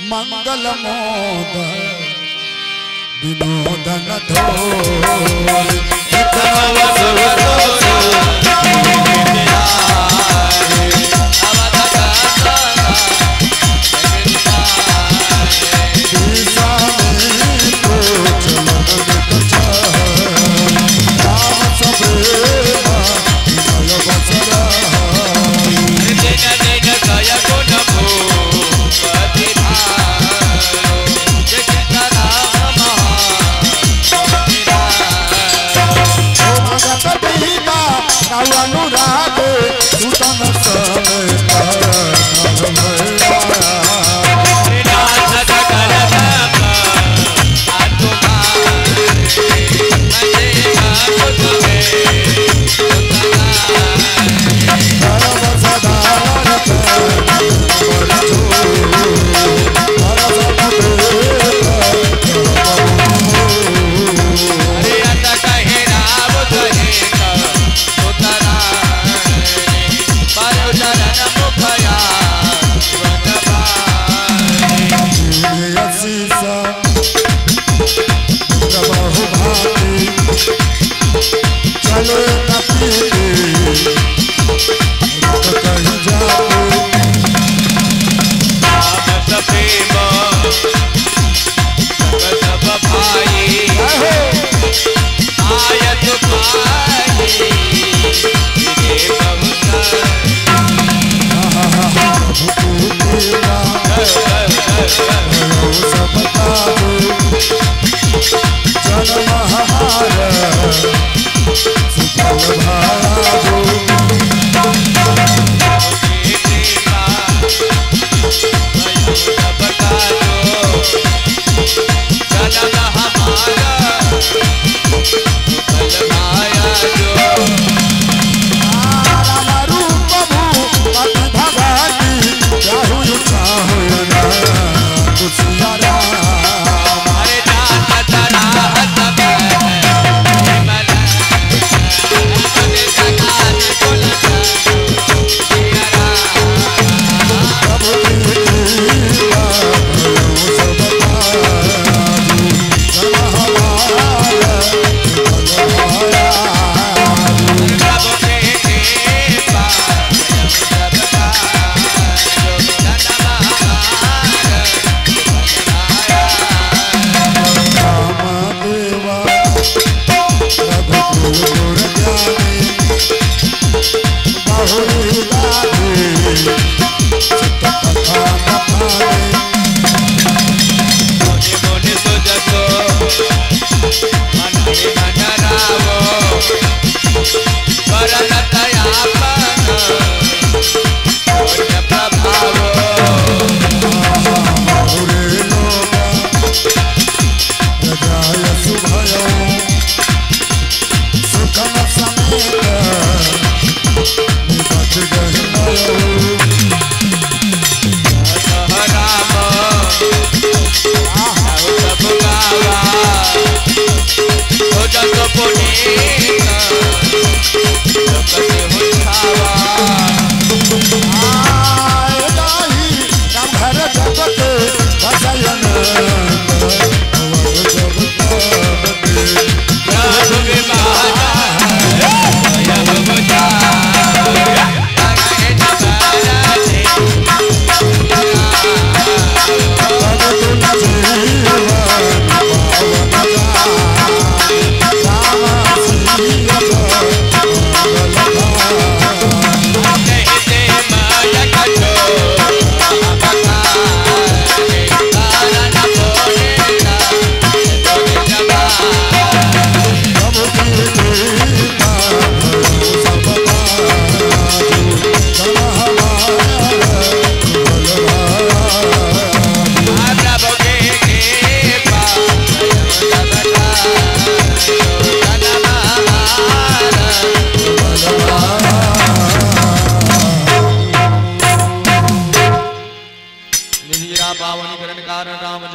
मंगल मोद विनोदन धोर अनुराग तू सुतन शीशा Hello,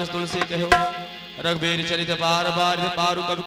तुलसी कहो रघुबीर चरित बार बार पारु कवि